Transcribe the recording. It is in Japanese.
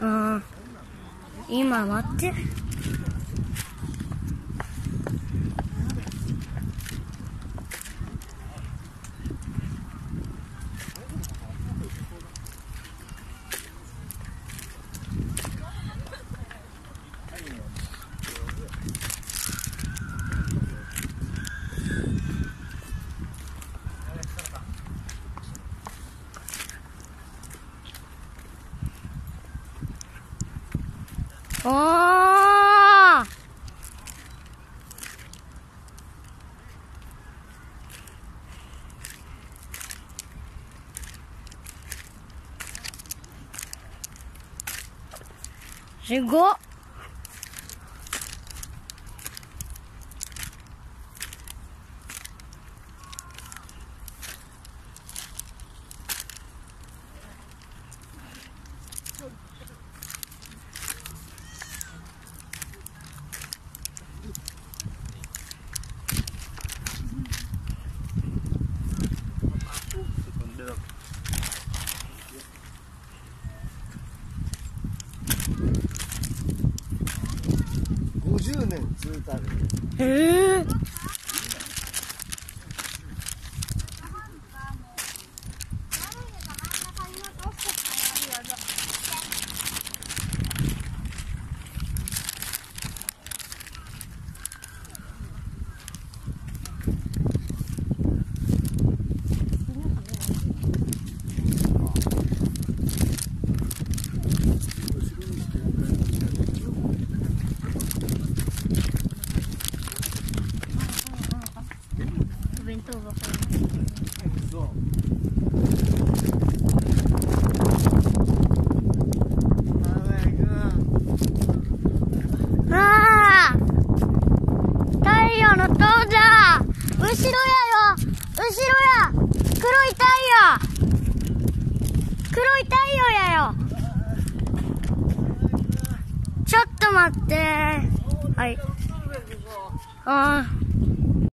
うん今待って。Oh! J'ai 年へえ弁当箱そうああ太陽の塔だ後ろやよ後ろや。黒い太陽。黒い太陽やよ。ちょっと待って。はい。ああ